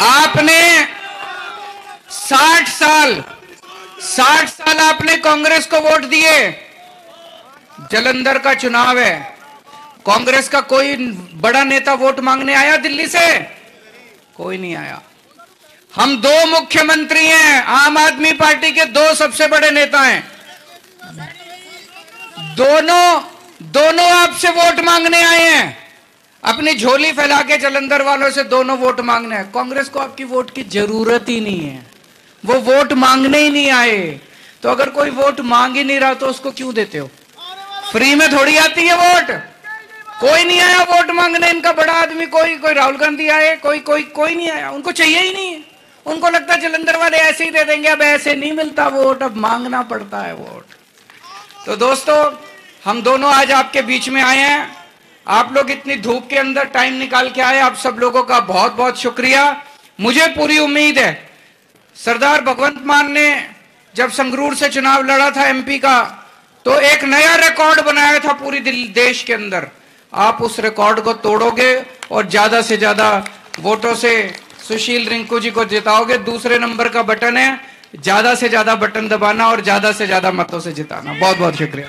आपने 60 साल 60 साल आपने कांग्रेस को वोट दिए। जलंधर का चुनाव है। कांग्रेस का कोई बड़ा नेता वोट मांगने आया दिल्ली से? कोई नहीं आया। हम दो मुख्यमंत्री हैं, आम आदमी पार्टी के दो सबसे बड़े नेता हैं। दोनों दोनों आपसे वोट मांगने आए हैं। अपनी झोली फैला के जलंधर वालों से दोनों वोट मांगने हैं। कांग्रेस को आपकी वोट की ज़रूरत ही नहीं है। वो वोट मांगने ही नहीं आए। तो अगर कोई वोट मांग ही नहीं रहा तो उसको क्यों देते हो? फ्री में थोड़ी आती है वोट। कोई नहीं आया वोट मांगने, इनका बड़ा आदमी, कोई कोई राहुल गांधी आए, कोई कोई कोई नहीं आया। उनको चाहिए ही नहीं। उनको लगता है जलंधर वाले ऐसे ही दे देंगे, अब ऐसे नहीं मिलता वोट, अब मांगना पड़ता है वोट। तो दोस्तों, हम दोनों आज आपके बीच में आए हैं। आप लोग इतनी धूप के अंदर टाइम निकाल के आए, आप सब लोगों का बहुत बहुत शुक्रिया। मुझे पूरी उम्मीद है, सरदार भगवंत मान ने जब संगरूर से चुनाव लड़ा था एमपी का तो एक नया रिकॉर्ड बनाया था पूरी देश के अंदर। आप उस रिकॉर्ड को तोड़ोगे और ज़्यादा से ज़्यादा वोटों से सुशील रिंकू जी को जिताओगे। दूसरे नंबर का बटन है, ज़्यादा से ज़्यादा बटन दबाना और ज़्यादा से ज़्यादा मतों से जिताना। बहुत बहुत शुक्रिया।